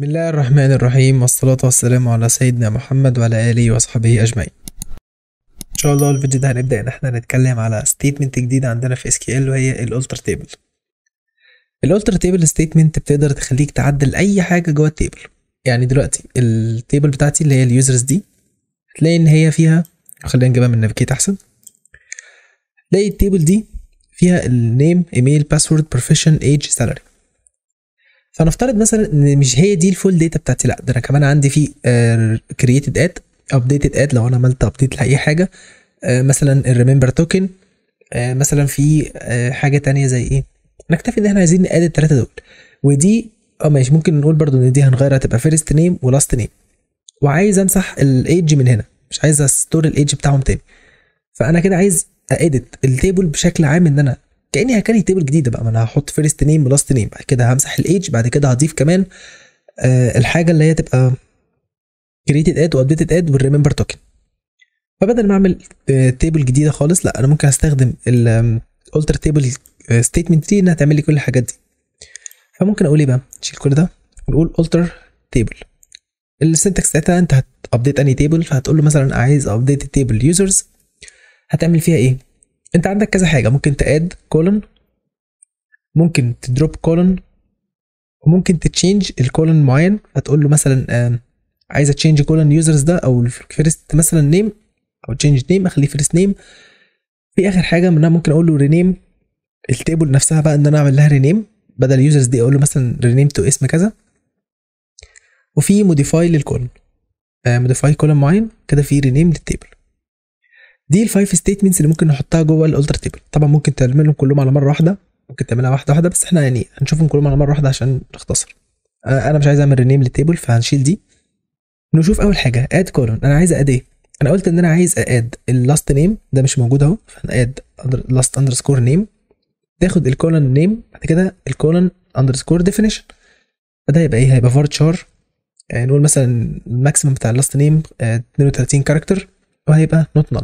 بسم الله الرحمن الرحيم والصلاة والسلام على سيدنا محمد وعلى آله وصحبه أجمعين. إن شاء الله الفيديو ده هنبدأ إن إحنا نتكلم على statement جديدة عندنا في SQL وهي ال alter table ال alter table statement بتقدر تخليك تعدل أي حاجة جوه ال table يعني دلوقتي ال table بتاعتي اللي هي ال users دي هتلاقي إن هي فيها خلينا نجيبها من navigate أحسن. تلاقي ال table دي فيها ال name email password profession age salary فنفترض مثلا إن مش هي دي ال full data بتاعتي لا ده أنا كمان عندي في created at updated at لو أنا عملت update لأي حاجة. آه، مثلا ال remember token مثلا في آه، حاجة تانية زي إيه؟ نكتفي إن إحنا عايزين ن add الثلاثه دول. ودي آه ماشي ممكن نقول برضو إن دي هنغيرها تبقى first name و last name وعايز أمسح الايدج من هنا مش عايز أ store ال age بتاعهم تاني. فأنا كده عايز edit ال table بشكل عام إن أنا كأني ه create table جديدة بقى. ما أنا هحط first name و last name بعد كده همسح الايدج بعد كده هضيف كمان آه الحاجة اللي هي تبقى created at و updated at وال remember token فبدل ما أعمل table جديدة خالص لأ أنا ممكن أستخدم ال alter table statement دي إنها تعمل لي كل الحاجات دي. فممكن أقول إيه بقى؟ نشيل كل ده ونقول alter table ال syntax بتاعتها أنت هت update any table فهتقول له مثلا عايز update ال table users هتعمل فيها إيه؟ انت عندك كذا حاجة. ممكن ت add column ممكن ت drop column وممكن ت change ال column معين. هتقول له مثلا عايز a change column users ده أو ال first مثلا name أو change name أخليه first name في آخر حاجة منها ممكن أقول له rename ال table نفسها بقى إن أنا أعمل لها rename بدل ال users دي. أقول له مثلا rename to اسم كذا. وفي modify لل column modify column معين. كده في rename لل table دي ال five statements اللي ممكن نحطها جوه ال alter table طبعا ممكن تعملهم كلهم على مرة واحدة ممكن تعملها واحدة واحدة بس إحنا يعني هنشوفهم كلهم على مرة واحدة عشان نختصر. أنا مش عايز أعمل rename لل table فهنشيل دي. نشوف أول حاجة add column أنا عايز add إيه؟ أنا قلت إن أنا عايز add ال last name ده مش موجود أهو فهن add last underscore name تاخد ال column name بعد كده ال column underscore definition فده هيبقى إيه؟ هيبقى varchar يعني نقول مثلا ال maximum بتاع ال last name 32 character وهيبقى not null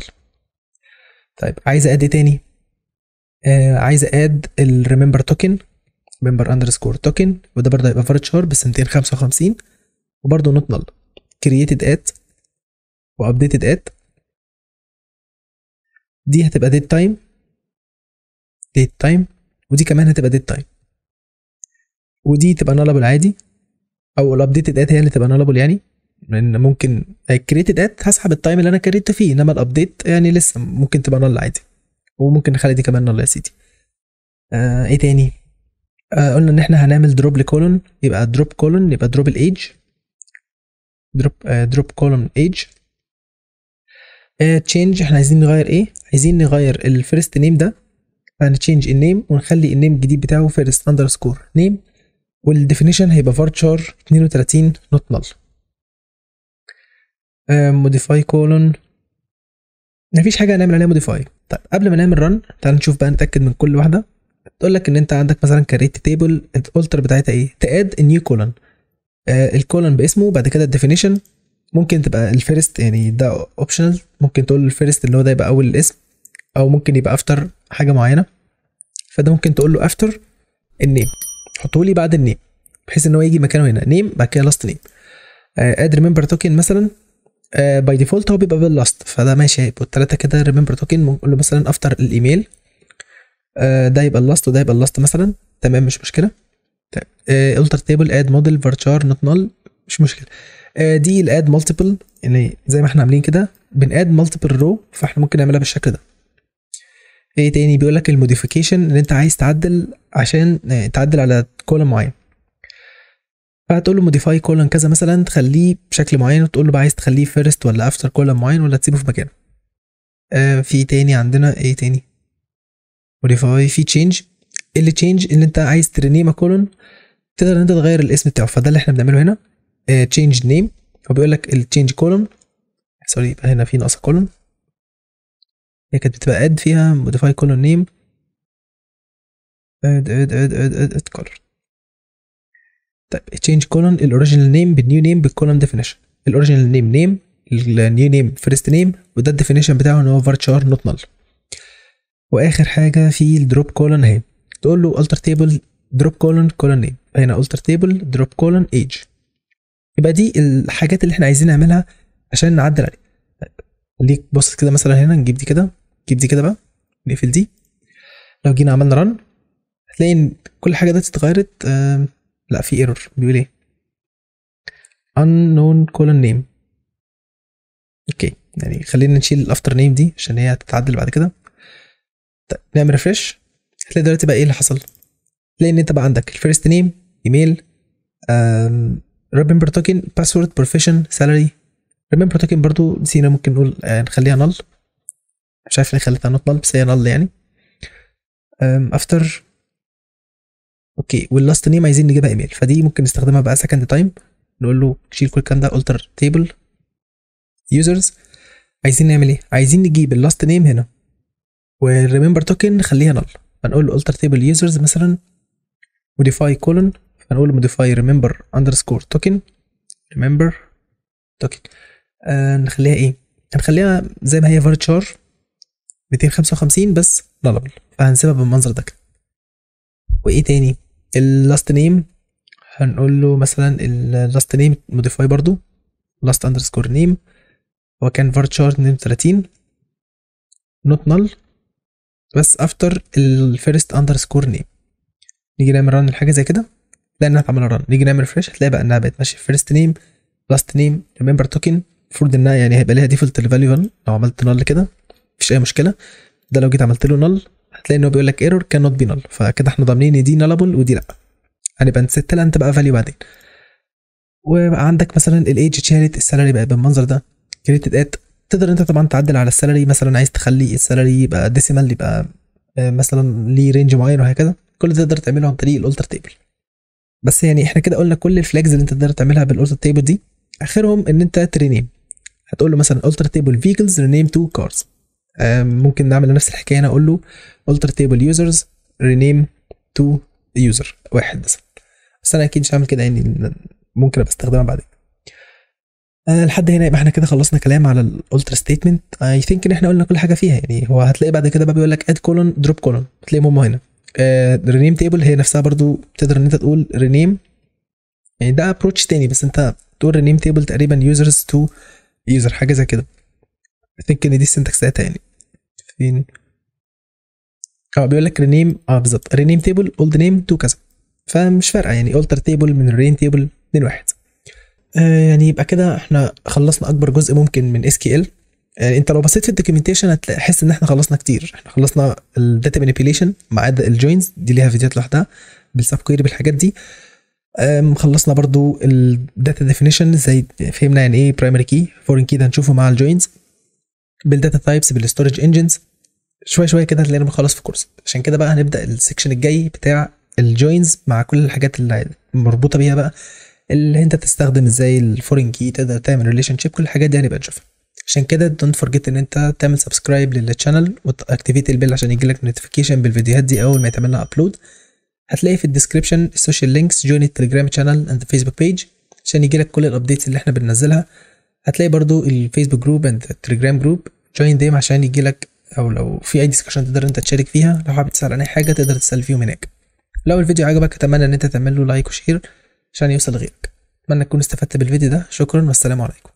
طيب عايز add إيه تاني؟ آه عايز add ال remember token remember underscore token وده برضه هيبقى varchar بس 255 وبرضه not null created at و updated at دي هتبقى date time date time ودي كمان هتبقى date time ودي تبقى nullable عادي أو ال updated at هي اللي تبقى nullable يعني. لأن ممكن ال created at هسحب ال time اللي أنا create ته فيه إنما ال update يعني لسه ممكن تبقى null عادي. وممكن نخلي دي كمان null يا سيدي. آه إيه تاني؟ آه قلنا إن إحنا هنعمل drop ل column يبقى drop column يبقى drop ال age drop آه drop column age change إحنا عايزين نغير إيه؟ عايزين نغير ال first name ده. هن change ال name ونخلي ال name الجديد بتاعه first underscore name وال definition هيبقى varchar 32 not null modify column مفيش حاجة هنعمل عليها modify طيب قبل ما نعمل run تعال نشوف بقى نتأكد من كل واحدة. تقول لك إن أنت عندك مثلا create table ال alter بتاعتها إيه؟ to add new column ال column باسمه بعد كده ال definition ممكن تبقى ال first يعني ده optional ممكن تقول ال first اللي هو ده يبقى أول الاسم أو ممكن يبقى after حاجة معينة. فده ممكن تقول له after ال name حطه لي بعد ال name بحيث إن هو يجي مكانه هنا. name بعد كده last name add remember token مثلا. by default هو بيبقى بال last فده ماشي هيبقوا الثلاثه كده remember token نقول له مثلا after الإيميل. آه، ده يبقى ال last وده يبقى ال last مثلا. تمام مش مشكلة. طيب. alter table add model varchar not null مش مشكلة. آه، دي ال add multiple يعني زي ما إحنا عاملين كده بن add multiple row فاحنا ممكن نعملها بالشكل ده. إيه تاني؟ بيقول لك ال modification ان انت عايز تعدل عشان آه، تعدل على column معين. فهتقول له modify column كذا مثلا تخليه بشكل معين وتقول له بقى عايز تخليه first ولا after column معين ولا تسيبه في مكانه آه في تاني عندنا إيه تاني modify في change اللي change اللي انت عايز ت rename column تقدر ان انت تغير الاسم بتاعه فده اللي إحنا بنعمله هنا change name هو بيقول لك ال change column sorry يبقى هنا في ناقصه column هي كانت بتبقى add فيها modify column name add add add add add add column طيب change column ال original name بال new name بال column definition ال original name name ال new name first name وده ال definition بتاعه إن هو varchar not null وآخر حاجة في ال drop column أهي. تقول له alter table drop column column name هنا alter table drop column age. يبقى دي الحاجات اللي إحنا عايزين نعملها عشان نعدل عليه طيب، خليك بص كده مثلا هنا نجيب دي كده. نجيب دي كده بقى. نقفل دي. لو جينا عملنا run هتلاقي إن كل حاجة دلوقتي اتغيرت لا في error بيقول إيه؟ unknown column name. okay يعني خلينا نشيل ال after name دي عشان هي هتتعدل بعد كده. طيب نعمل refresh هتلاقي دلوقتي بقى إيه اللي حصل؟ تلاقي إن أنت بقى عندك ال first name ايميل remember token password profession salary remember token برضو نسينا ممكن نقول آه نخليها null مش عارف ليه خليتها not null بس هي null يعني. after okay وال last name عايزين نجيبها ايميل فدي ممكن نستخدمها بقى second time نقول له شيل كل الكلام ده alter table users عايزين نعمل إيه؟ عايزين نجيب ال last name هنا. وال remember token نخليها null فنقول له alter table users مثلا modify column فنقول modify remember underscore token remember token نخليها إيه؟ هنخليها زي ما هي varchar 255 بس nullable فهنسيبها بالمنظر ده كده. وإيه تاني؟ ال last name هنقول له مثلا ال last name modify برضو last underscore name هو كان varchar 32 not null بس after ال first underscore name نيجي نعمل run الحاجة زي كده. لا انها اتعمل run نيجي نعمل refresh هتلاقي بقى إنها بقت ماشية. first name last name remember token المفروض انها يعني هيبقى ليها default ال value لو عملت null كده مفيش أي مشكلة. ده لو جيت عملت له null هتلاقي ان هو بيقول لك ايرور كان نوت بي نل فكده إحنا ضامنين إن دي nullable ودي لأ. هنبقى نست لها أنت بقى value بعدين. وبقى عندك مثلا الايدج اتشالت ال salary بقى بالمنظر ده. created at تقدر أنت طبعا تعدل على ال salary. مثلا عايز تخلي ال salary يبقى decimal يبقى مثلا ليه range معين وهكذا. كل ده تقدر تعمله عن طريق ال alter table بس يعني إحنا كده قلنا كل ال flags اللي أنت تقدر تعملها بال alter table دي آخرهم إن أنت ت rename. هتقول له مثلا alter table vehicles rename to cars ممكن نعمل نفس الحكاية أنا أقول له alter table users rename to user واحد بس بس أنا أكيد مش هعمل كده يعني ممكن أبقى أستخدمها بعدين. أه لحد هنا يبقى إحنا كده خلصنا كلام على ال alter statement I think إن إحنا قلنا كل حاجة فيها يعني هو هتلاقي بعد كده بقى بيقول لك add column drop column هتلاقي هم هنا. rename uh, table هي نفسها برضو تقدر إن أنت تقول rename يعني ده approach تاني بس أنت تقول rename table تقريبا users to user حاجة زي كده. I think إن دي ال syntax بتاعتها يعني. فين آه بيقول لك rename آه بالظبط rename table old name to كذا. فمش فارقة يعني alter table من rename table 2 1 آه يعني يبقى كده إحنا خلصنا أكبر جزء ممكن من SQL انت لو بصيت في ال documentation هتحس إن إحنا خلصنا كتير. إحنا خلصنا ال data manipulation مع ال joins دي ليها فيديوهات لوحدها بال subquery بالحاجات دي. خلصنا برضو ال data definition زي فهمنا يعني إيه primary key foreign key ده هنشوفه مع ال joins بال data types بال storage engines شوية شوية كده هتلاقينا بنخلص في course عشان كده بقى هنبدأ ال section الجاي بتاع ال joins مع كل الحاجات اللي مربوطة بيها بقى اللي انت تستخدم إزاي ال foreign key تقدر تعمل relationship كل الحاجات دي هنبقى نشوفها. عشان كده don't forget ان انت تعمل subscribe لل channel وت activate ال bell عشان يجيلك notification بالفيديوهات دي أول ما يتعمل لها upload هتلاقي في ال description ال social links join ال Telegram channel and Facebook page عشان يجيلك كل ال updates اللي إحنا بننزلها. هتلاقي برضو ال Facebook group and ال Telegram group join them عشان يجيلك أو لو في أي discussion تقدر أنت تشارك فيها. لو حابب تسأل عن أي حاجة تقدر تسأل فيهم هناك. لو الفيديو عجبك أتمنى إن أنت تعمل له like و share عشان يوصل لغيرك. أتمنى تكون استفدت بالفيديو ده. شكرا والسلام عليكم.